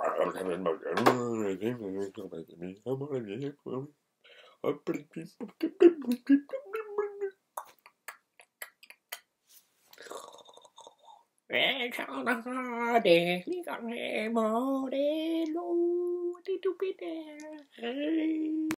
I'm